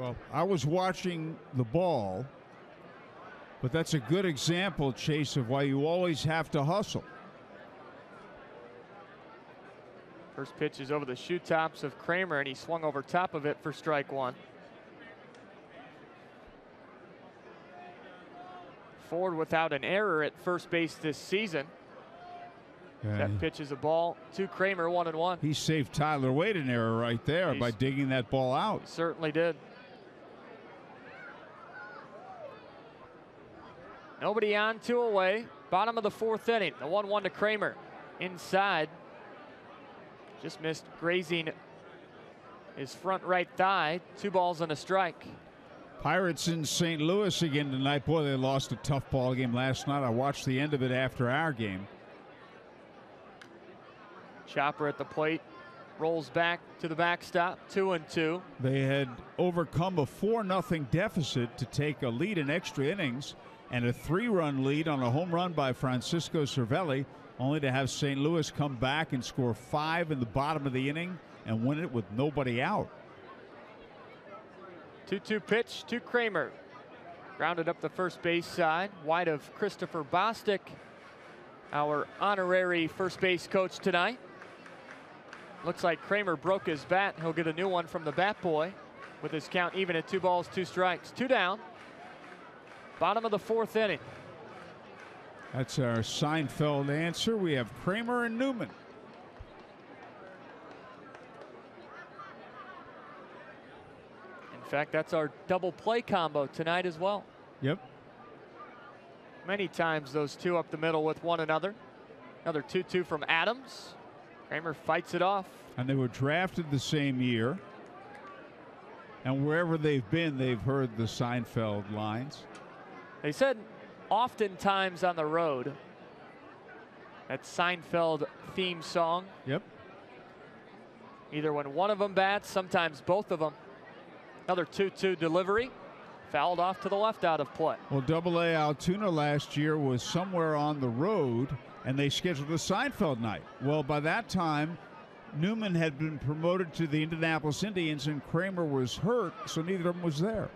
Well, I was watching the ball, but that's a good example, Chase, of why you always have to hustle. First pitch is over the shoe tops of Kramer, and he swung over top of it for strike one. Ford without an error at first base this season. That pitch is a ball to Kramer, one and one. He saved Tyler Wade an error right there He's- by digging that ball out. Certainly did. Nobody on, two away. Bottom of the fourth inning. The 1 1 to Kramer. Inside. Just missed grazing his front right thigh. Two balls and a strike. Pirates in St. Louis again tonight. Boy, they lost a tough ball game last night. I watched the end of it after our game. Chopper at the plate. Rolls back to the backstop. Two and two. They had overcome a 4 0 deficit to take a lead in extra innings and a three run lead on a home run by Francisco Cervelli, only to have St. Louis come back and score five in the bottom of the inning and win it with nobody out. 2 2 pitch to Kramer. Grounded up the first base side. Wide of Christopher Bostick, our honorary first base coach tonight. Looks like Kramer broke his bat. He'll get a new one from the bat boy with his count even at two balls, two strikes. Two down. Bottom of the fourth inning. That's our Seinfeld answer. We have Kramer and Newman. In fact, that's our double play combo tonight as well. Yep. Many times those two up the middle with one another. Another 2 2 from Adams. Kramer fights it off. And they were drafted the same year. And wherever they've been, they've heard the Seinfeld lines. They said oftentimes on the road, that Seinfeld theme song, Yep. either when one of them bats, sometimes both of them. Another 2 2 delivery, fouled off to the left out of play. Well, Double A Altoona last year was somewhere on the road, and they scheduled a Seinfeld night. Well, by that time, Newman had been promoted to the Indianapolis Indians, and Kramer was hurt, so neither of them was there.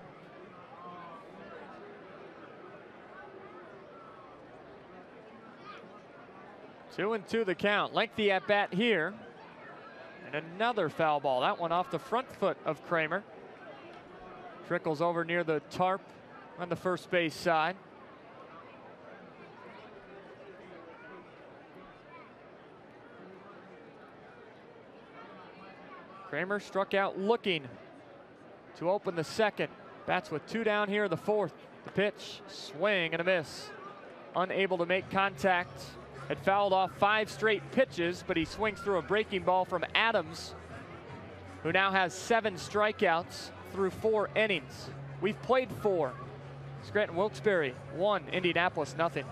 Two and two the count. Lengthy at bat here. And another foul ball. That one off the front foot of Kramer. Trickles over near the tarp on the first base side. Kramer struck out looking to open the second. Bats with two down here the fourth. The pitch, swing and a miss. Unable to make contact. Had fouled off five straight pitches, but he swings through a breaking ball from Adams, who now has seven strikeouts through four innings. We've played four. Scranton Wilkes-Barre one, Indianapolis nothing.